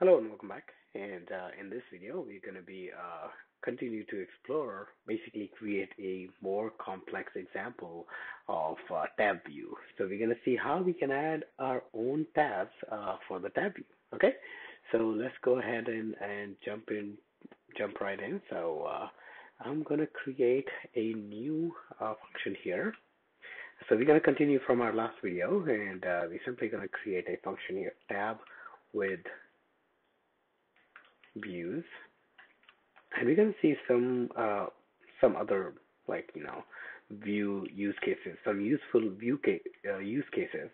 Hello and welcome back. And uh, in this video, we're going to be uh, continue to explore, basically create a more complex example of uh, tab view. So we're going to see how we can add our own tabs uh, for the tab view. Okay, so let's go ahead and, and jump in, jump right in. So uh, I'm going to create a new uh, function here. So we're going to continue from our last video, and we're simply going to create a function here, tab with views. And we're going to see some uh, some other like you know view use cases some useful view ca- uh, use cases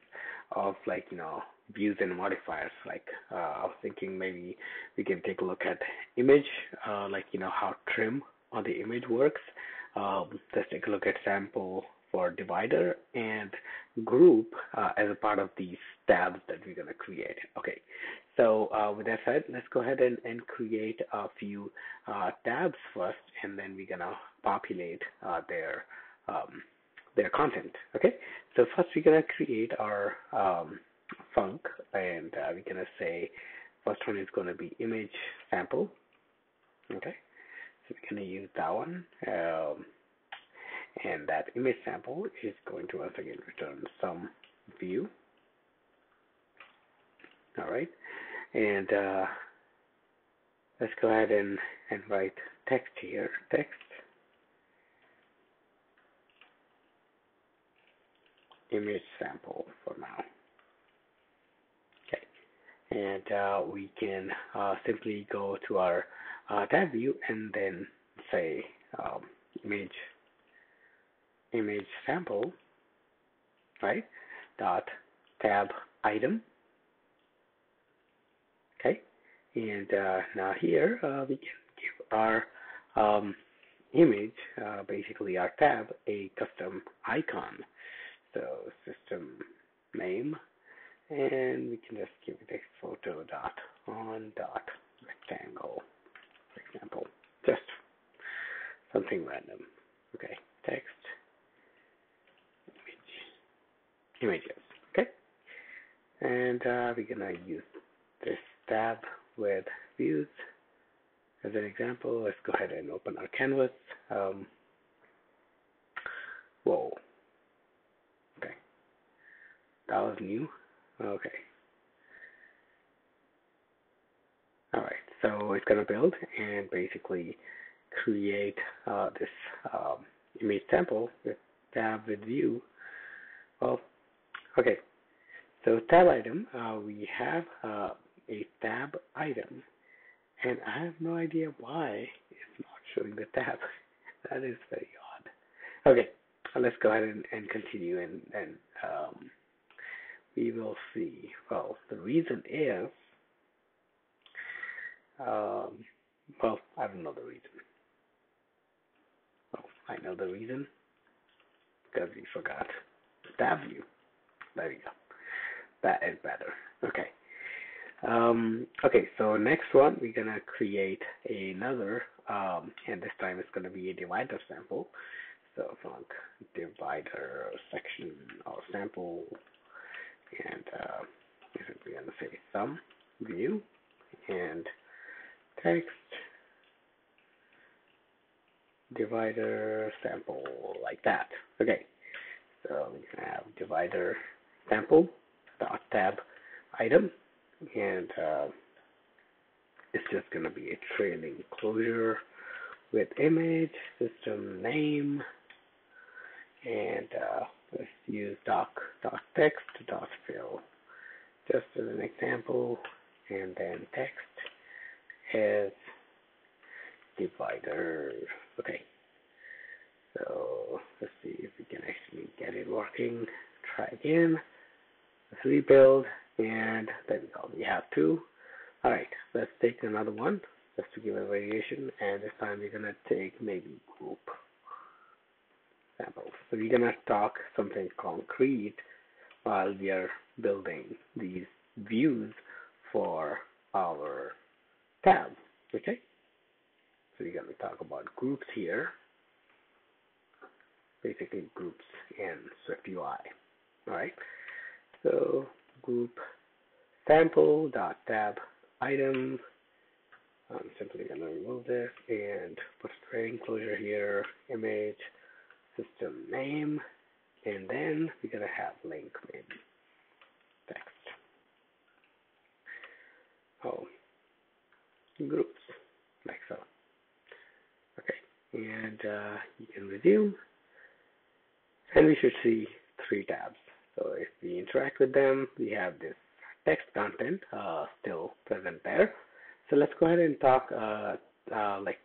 of like you know views and modifiers? Like uh, I was thinking maybe we can take a look at image uh, like you know how trim on the image works. Um, let's take a look at sample for divider and group uh, as a part of these tabs that we're going to create. Okay, so uh, with that said, let's go ahead and, and create a few uh, tabs first, and then we're going to populate uh, their um, their content. Okay, so first we're going to create our um, func, and uh, we're to say first one is going to be image sample. Okay, so we're to use that one. Um, and that image sample is going to once again return some view. All right, and uh, let's go ahead and, and write text here. Text image sample for now. Okay, and uh, we can uh, simply go to our uh, tab view and then say um, image image sample, right? Dot tab item. Okay, and uh, now here uh, we can give our um, image, uh, basically our tab, a custom icon. So system name, and we can just give it a photo dot on dot rectangle, for example, just something random. Okay, text images. Okay, and uh, we're gonna use this tab with views as an example. Let's go ahead and open our canvas. Um, whoa. Okay, that was new. Okay. All right, so it's gonna build and basically create uh, this um, image sample with tab with view. Well, Okay, so tab item, uh, we have uh, a tab item, and I have no idea why it's not showing the tab. that is very odd. Okay, let's go ahead and, and continue, and, and um, we will see. Well, the reason is, um, well, I don't know the reason. Oh, I know the reason because we forgot tab view. There you go. That is better. Okay. Um, okay, so next one, we're going to create another, um, and this time it's going to be a divider sample. So func divider section or sample, and uh, we're going to say some view and text divider sample like that. Okay, so we have divider sample dot tab item and uh, it's just going to be a trailing closure with image system name and uh, let's use doc dot text dot fill. Just as an example and then text as divider. Okay. So let's see if we can actually get it working. Try again. Let's rebuild, and there we go. We have two. All right, let's take another one just to give a variation, and this time we're gonna take maybe group samples. So we're gonna talk something concrete while we are building these views for our tab. Okay. So we're gonna talk about groups here. Basically groups in SwiftUI. All right. So group sample dot tab item. I'm simply going to remove this and put a trailing closure here, image, system name, and then we're going to have link maybe text. Oh, groups, like so. Okay, and uh, you can resume, and we should see three tabs. So if we interact with them, we have this text content uh, still present there. So let's go ahead and talk uh, uh, like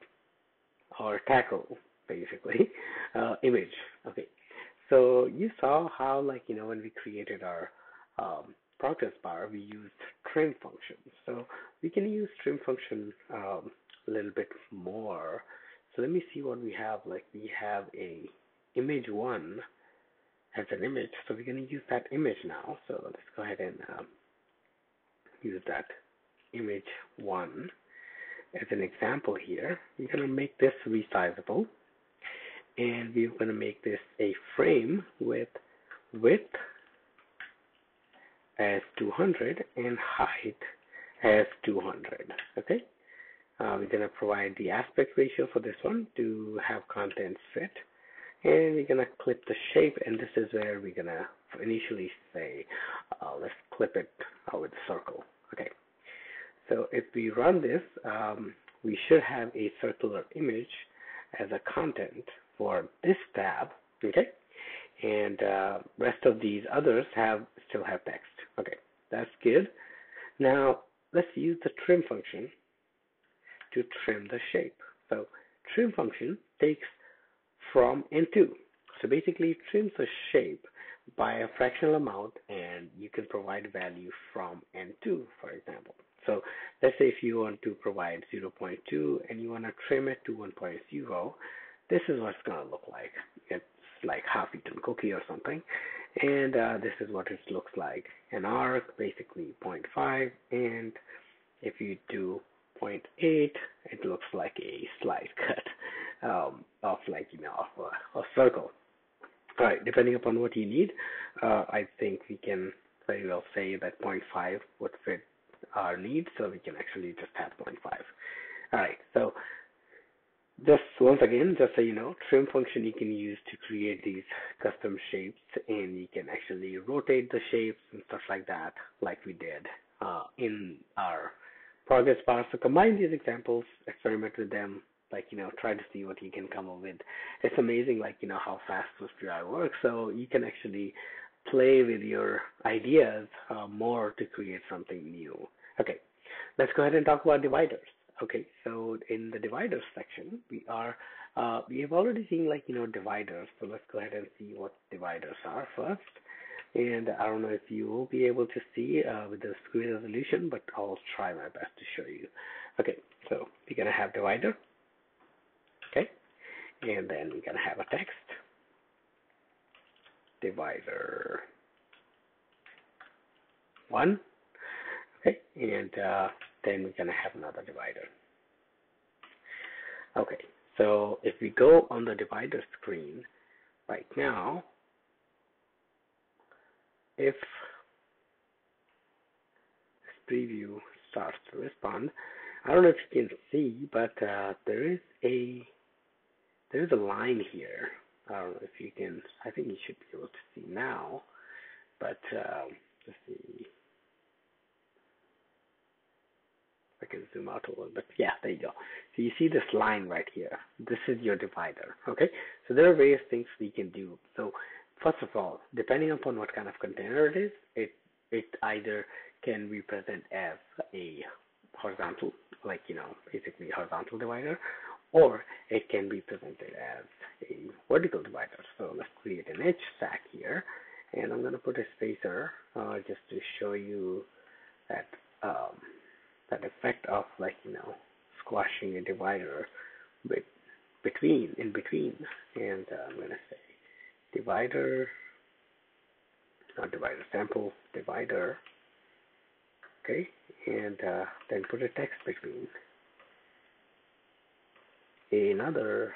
or tackle basically uh, image. Okay, so you saw how like you know when we created our um, progress bar, we used trim function. So we can use trim function um, a little bit more. So let me see what we have. Like we have a image one as an image. So we're going to use that image now. So let's go ahead and um, use that image one as an example here. We're going to make this resizable and we're going to make this a frame with width as 200 and height as 200. Okay. Uh, we're going to provide the aspect ratio for this one to have content fit and we're gonna clip the shape and this is where we're gonna initially say uh, let's clip it uh, with a circle. Okay. So if we run this um, we should have a circular image as a content for this tab okay? And uh, rest of these others have still have text. Okay. That's good. Now let's use the trim function to trim the shape. So trim function takes from and to. So basically, trims a shape by a fractional amount, and you can provide value from and to, for example. So let's say if you want to provide 0.2 and you want to trim it to 1.0, this is what it's going to look like. It's like half-eaten cookie or something. And uh, this is what it looks like. An arc, basically 0.5, and if you do 0.8, it looks like a slide cut um, of like you know of a, a circle. All right, depending upon what you need, uh, I think we can very well say that 0.5 would fit our needs, so we can actually just have 0.5. All right, so just once again, just so you know, trim function you can use to create these custom shapes, and you can actually rotate the shapes and stuff like that, like we did uh, in our progress bar. So combine these examples, experiment with them, like you know try to see what you can come up with. It's amazing like you know how fast SwiftUI works. So you can actually play with your ideas uh, more to create something new. Okay let's go ahead and talk about dividers. Okay so in the dividers section we are uh, we have already seen like you know dividers. So let's go ahead and see what dividers are first. And I don't know if you will be able to see uh, with the screen resolution, but I'll try my best to show you. Okay, so we're gonna have divider, and then we're gonna have a text divider one. Okay, and uh, then we're gonna have another divider. Okay, so if we go on the divider screen right now, if this preview starts to respond, I don't know if you can see, but uh, there is a there's a line here. I don't know if you can, I think you should be able to see now, but um, let's see. I can zoom out a little bit. Yeah, there you go. So you see this line right here. This is your divider. Okay. So there are various things we can do. So first of all, depending upon what kind of container it is, it it either can be present as a horizontal, like you know, basically horizontal divider, or it can be presented as a vertical divider. So let's create an edge stack here, and I'm going to put a spacer uh, just to show you that um, that effect of like you know squashing a divider with between in between, and uh, I'm going to say divider, not divider sample divider, okay, and uh, then put a text between another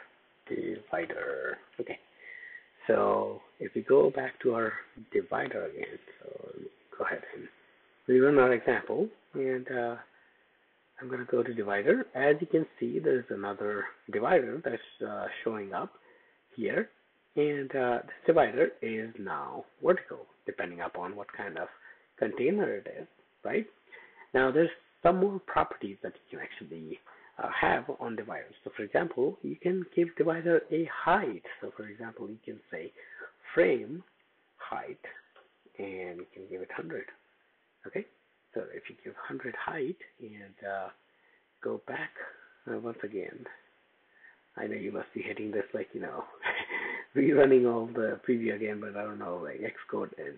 divider. Okay, so if we go back to our divider again, so go ahead and rerun our example, and uh, I'm going to go to divider. As you can see, there's another divider that's uh, showing up here. And uh, this divider is now vertical, depending upon what kind of container it is, right? Now, there's some more properties that you can actually uh, have on dividers. So, for example, you can give divider a height. So, for example, you can say frame height, and you can give it 100. Okay, so if you give 100 height and uh, go back uh, once again, I know you must be hitting this like, you know, rerunning all the preview again, but I don't know, like Xcode is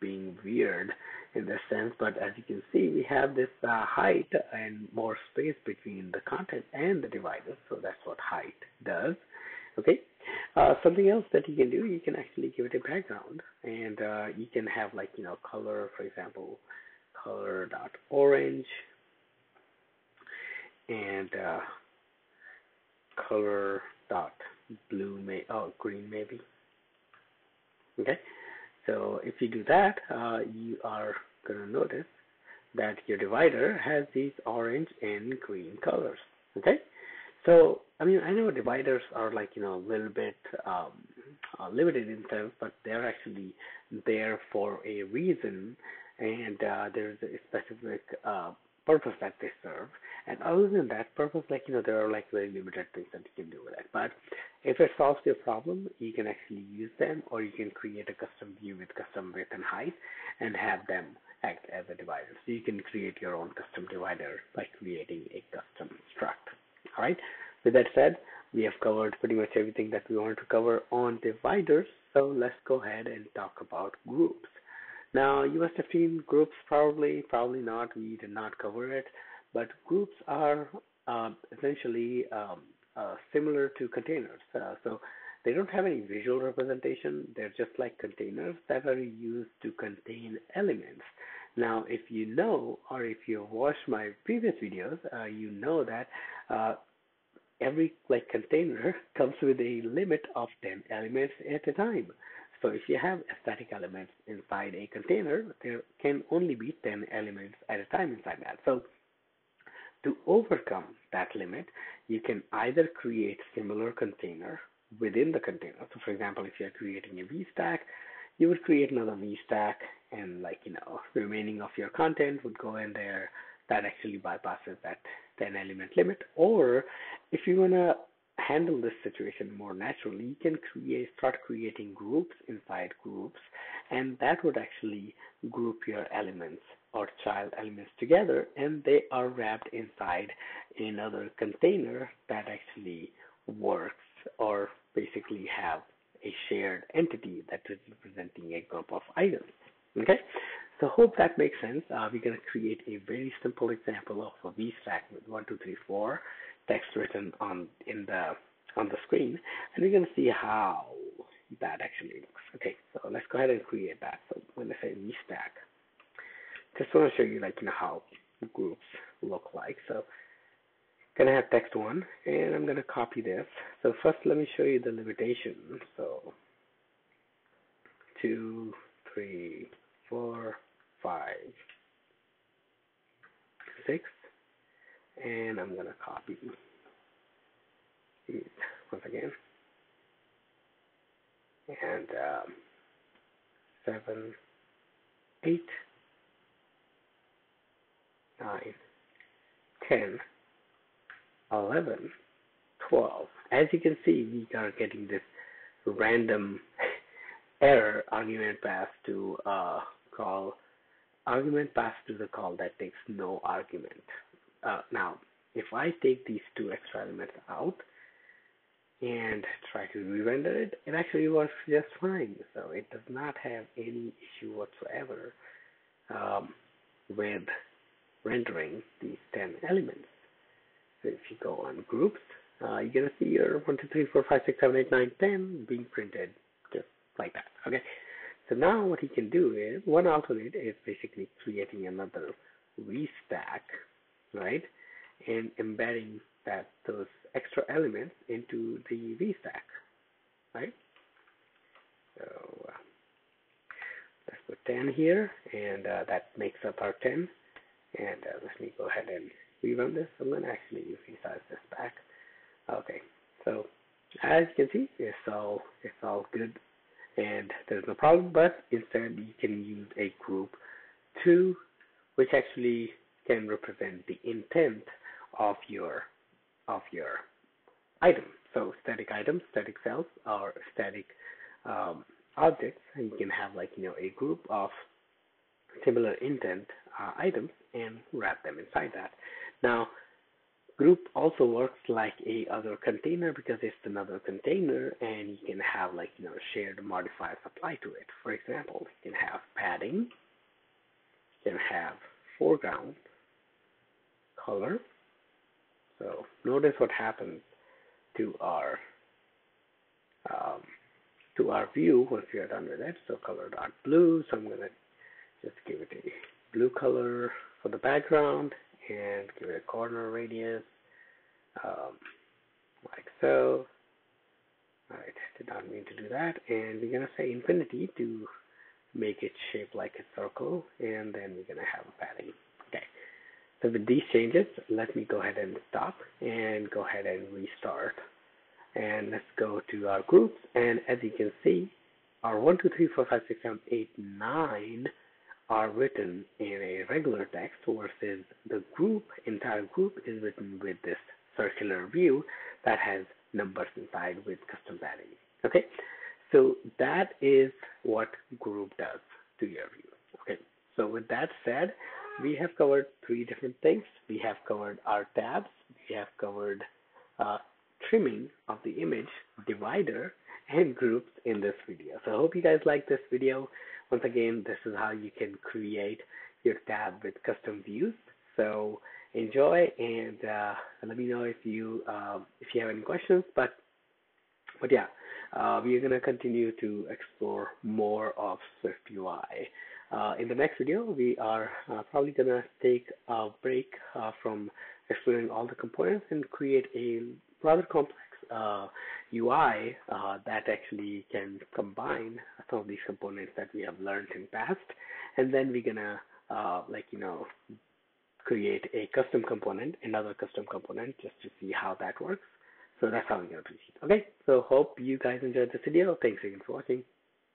being weird in this sense. But as you can see, we have this uh, height and more space between the content and the dividers. So that's what height does. Okay. Uh, something else that you can do, you can actually give it a background and uh, you can have like, you know, color, for example, color dot orange and uh, color dot blue may oh green maybe okay so if you do that uh, you are going to notice that your divider has these orange and green colors okay so I mean I know dividers are like you know a little bit um, uh, limited in sense but they're actually there for a reason and uh, there's a specific uh, purpose that they serve. And other than that purpose, like you know, there are like very limited things that you can do with it. But if it solves your problem, you can actually use them, or you can create a custom view with custom width and height, and have them act as a divider. So you can create your own custom divider by creating a custom struct. All right. With that said, we have covered pretty much everything that we wanted to cover on dividers. So let's go ahead and talk about groups. Now, you must have seen groups probably, probably not. We did not cover it, but groups are uh, essentially um, similar to containers. Uh, so they don't have any visual representation. They're just like containers that are used to contain elements. Now, if you know, or if you've watched my previous videos, uh, you know that uh, every like container comes with a limit of 10 elements at a time. So if you have static elements inside a container, there can only be 10 elements at a time inside that. So to overcome that limit, you can either create similar container within the container. So for example, if you're creating a VStack, you would create another VStack and like, you know, remaining of your content would go in there. That actually bypasses that 10 element limit. Or if you want to handle this situation more naturally, you can create start creating groups inside groups, and that would actually group your elements or child elements together, and they are wrapped inside another container that actually works or basically have a shared entity that is representing a group of items. Okay, so hope that makes sense. Uh, we're going to create a very simple example of a VStack with one, two, three, four text written on in the on the screen, and we're going to see how that actually looks. Okay, so let's go ahead and create that. So when I say VStack, just want to show you like you know how groups look like. So gonna have text one, and I'm gonna copy this. So first, let me show you the limitation. So two, three, four, five, six, and I'm gonna copy these once again and um, seven, eight, nine, ten, eleven, twelve. As you can see, we are getting this random error argument pass to uh, call argument pass to the call that takes no argument. Uh, now, if I take these two extra elements out and try to re-render it, it actually works just fine. So it does not have any issue whatsoever um, with rendering these 10 elements. So if you go on groups, uh, you're going to see your 1, 2, 3, 4, 5, 6, 7, 8, 9, 10 being printed just like that. Okay. So now what you can do is, one alternate is basically creating another VStack right? And embedding that those extra elements into the VStack, right? So uh, let's put 10 here, and uh, that makes up our 10. And uh, let me go ahead and rerun this. I'm gonna actually resize this back. Okay, so as you can see, it's all it's all good, and there's no problem. But instead, you can use a group two, which actually can represent the intent of your of your item. So static items, static cells, or static um, objects, and you can have like you know a group of similar intent uh, items and wrap them inside that. Now, group also works like a other container because it's another container and you can have like you know shared modifiers applied to it. For example, you can have padding, you can have foreground, color. So notice what happens to our um, to our view once we are done with it. So color dot blue. So I'm gonna just give it a blue color for the background and give it a corner radius um, like so. Alright, did not mean to do that. And we're gonna say infinity to make it shape like a circle and then we're gonna have a padding. Okay. So with these changes, let me go ahead and stop and go ahead and restart. And let's go to our groups. And as you can see, our 1, 2, 3, 4, 5, 6, 7, 8, 9 are written in a regular text versus the group, entire group is written with this circular view that has numbers inside with custom padding. Okay, so that is what group does to your view. Okay, so with that said, we have covered three different things. We have covered our tabs, we have covered uh, trimming of the image, divider, and groups in this video. So I hope you guys like this video. Once again, this is how you can create your tab with custom views. So enjoy and uh, let me know if you uh, if you have any questions. But but yeah, uh, we are gonna continue to explore more of Swift UI. Uh, in the next video, we are uh, probably gonna take a break uh, from exploring all the components and create a rather complex UI uh, uh, that actually can combine some of these components that we have learned in past, and then we're gonna uh, like you know create a custom component, another custom component, just to see how that works. So that's how we're gonna proceed. Okay, so hope you guys enjoyed this video. Thanks again for watching.